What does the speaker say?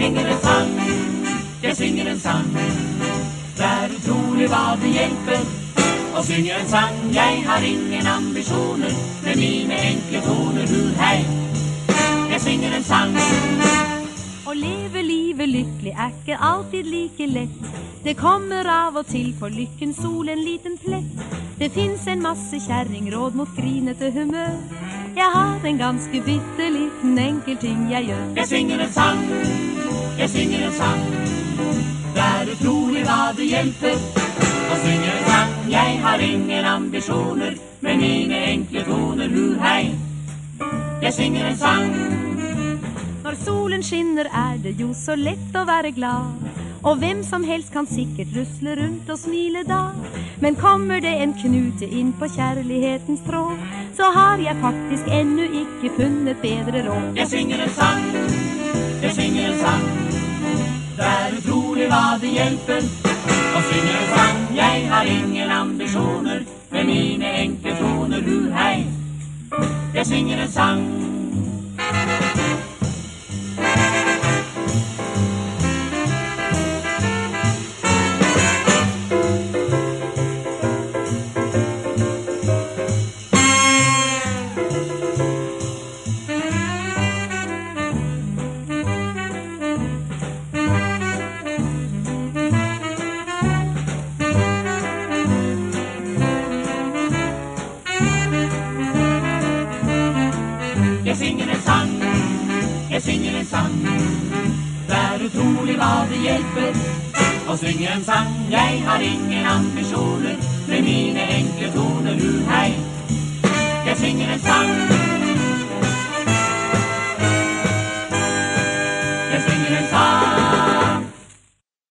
en sang, jeg synger en sang. Det er utrolig hva det hjelper å synge en sang. Jeg har ingen ambisjoner med mine enkle toner, hu hei. Jeg synger en sang. Å leve livet lykkelig er ikke alltid like lett. Det kommer av og til på lykkens sol en liten plett. Det fins en masse kjerringråd mot grinete humør. Jeg har en ganske bitte liten enkel ting jeg gjør. Jeg synger en sang, jeg synger en sang. Det er utrolig hva det hjelper å synge en sang. Jeg har ingen ambisjoner med mine enkle toner, hu hei. Jeg synger en sang. Når solen skinner er det jo så lett å være glad. Og hvem som helst kan sikkert rusle rundt og smile da. Men kommer det en knute inn på kjærlighetens tråd, så har jeg faktisk ennå ikke funnet bedre råd. Jeg synger en sang, jeg synger en sang. Det er utrolig hva det hjelper å synge en sang. Jeg har ingen ambisjoner med mine enkle toner, hei. Jeg synger en sang. Jeg synger en sang, jeg synger en sang. Det er utrolig hva det hjelper å synge en sang. Jeg har ingen ambisjoner med mine enkle toner, hei. Jeg synger en sang.